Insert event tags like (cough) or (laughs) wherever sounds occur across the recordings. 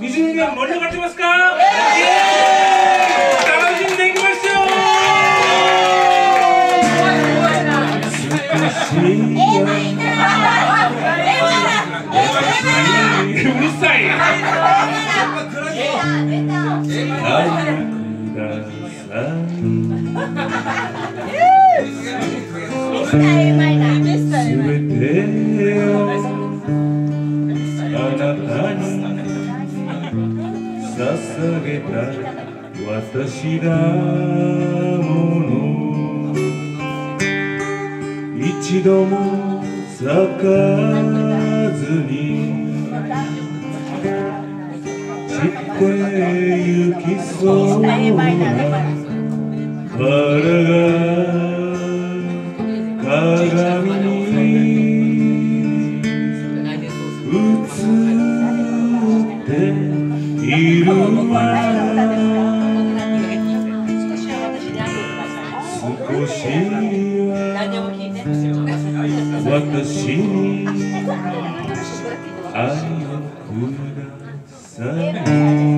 水着が盛り上がってますか？楽しんでいきましょう。うるさい捧げた私だもの一度も咲かずに散ってゆきそうなバラがは私に愛をください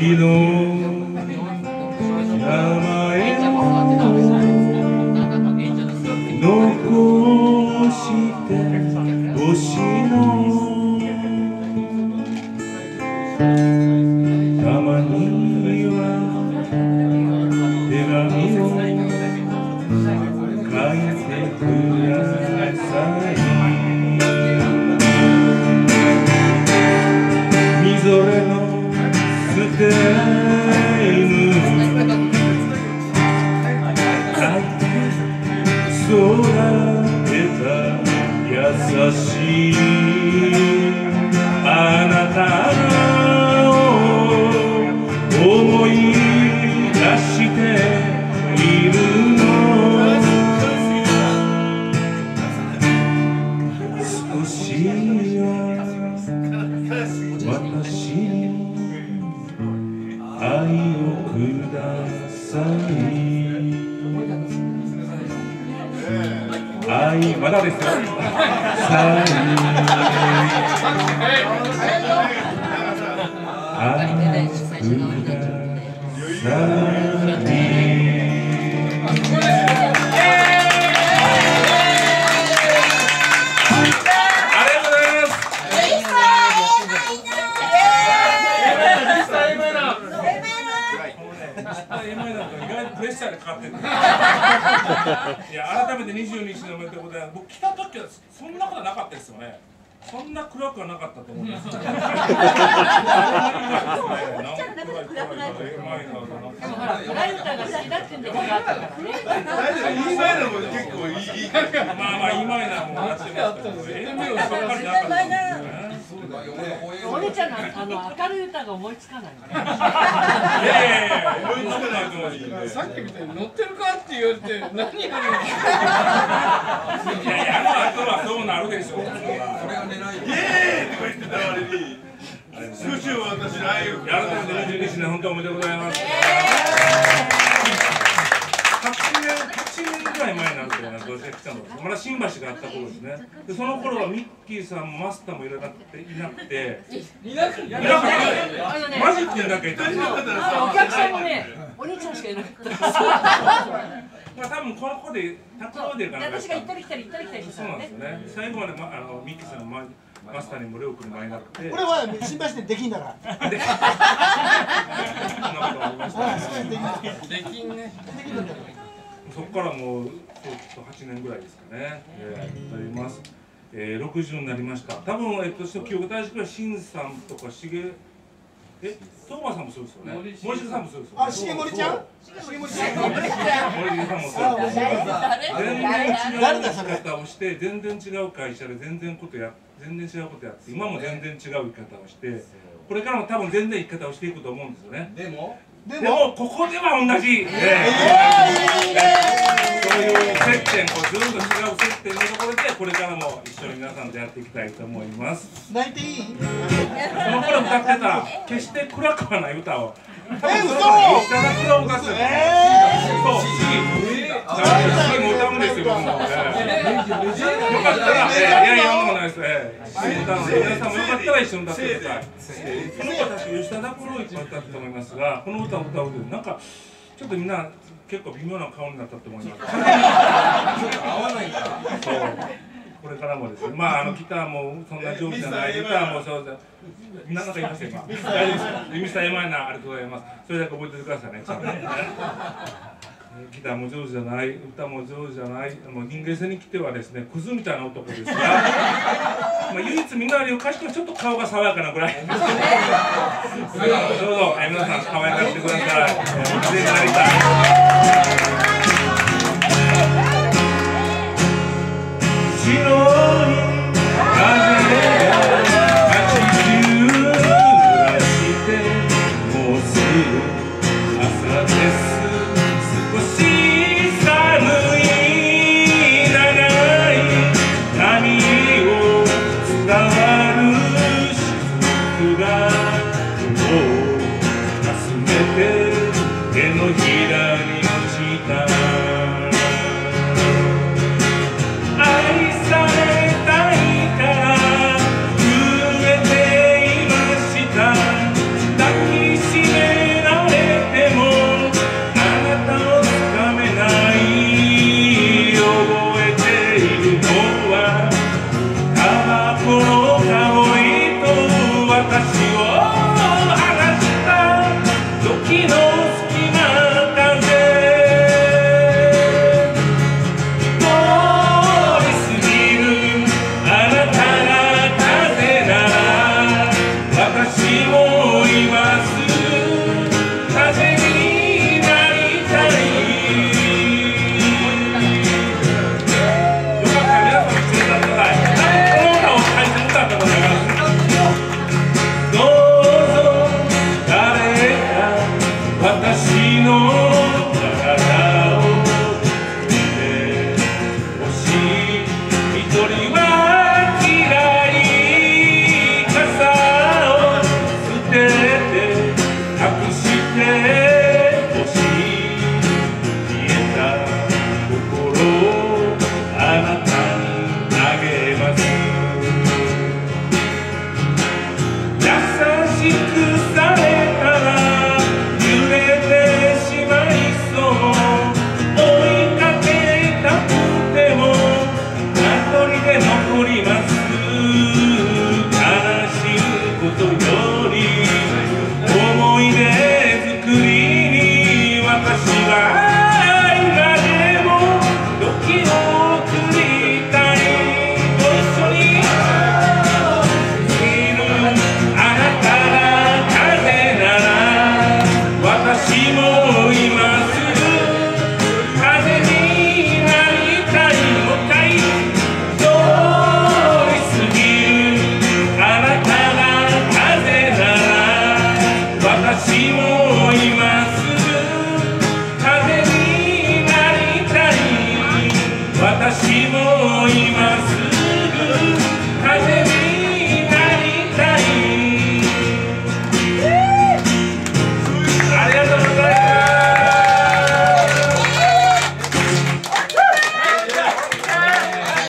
の育てた優しい愛まだですよ。意外とプレッシャーでかかってる。(laughs) いや改めて22日のおめでとうございます。僕来た時はそんなことなかったですよね。そんな暗くはなかったと思います。なんか暗い暗い暗い前のなんかほら、ライターが好きだっていうところがあったからもまあまあ今なもやってますけど、遠慮ばっかりなかったですね。(laughs) お姉ちゃんのあの明るい歌が思いつかない。いやいやいや、思いつかないと思う。さっきみたいに乗ってるかって言われて何やるのいやいや、あの後はそうなるでしょう。それはイエーイとか言ってた割に少しは私の愛を改めて22周年本当おめでとうございます。8年、8年ぐらいなるとなんかどうして来たのまだ新橋があった頃ですね。でその頃はミッキーさんもマスターもいなくて。いなくていなくいなかったあのねマジックだけいたお客さんもねお兄ちゃんしかいなかったまあ多分この子で拓郎でかでなんか。私が行ったり来たり行ったり来たりしてたそうなんですよね。最後まで、ま、あのミッキーさんのママスターにもレオ君の前になって。こ (laughs) とありました。は新橋店できんだから。できんね。できんだから。そこからもうそう8年ぐらいですかね、えー、やっております、えー、60になりました。多分、えっと、記憶大好きはしんさんとかしげえトーマさんもそうですよね。森森重さんもそうですよね。あ、重森ちゃん？重森ちゃん。森重さんもそうですよ全然違う生き方をして全然違う会社で全然ことや全然違うことやって今も全然違う生き方をしてこれからも多分全然生き方をしていくと思うんですよね。でもででもここでは同じ、ええそういう接点こうずんと違う接点のところでこれからも一緒に皆さんとやっていきたいと思います。ー、泣いていい？その頃歌ってた決して暗くはない歌を。え、嘘。吉田が黒を歌ってたえそう、C だから C も歌う。んですよ僕も、ええよかったら、ええいやいやそんないです、ええ、C 歌う。ので皆さんもよかったら一緒に歌ってください吉田拓郎いっぱい歌ったと思いますがこの歌を歌うとなんかちょっとみんな結構微妙な顔になったと思います合わないんだそうこれからもですね、まああのギターもそんな上手じゃない、ギターもそうだ。みんななんか言いました今。大丈夫です。ミスターエマイナありがとうございます。それだけ覚えててくださいね。ちゃんとね。ギターも上手じゃない、歌も上手じゃない、もう人間性に来てはですね、クズみたいな男ですが、まあ唯一みんなよりおかしくちょっと顔が爽やかなぐらい。(laughs) どうぞ、え皆さん可愛がってください。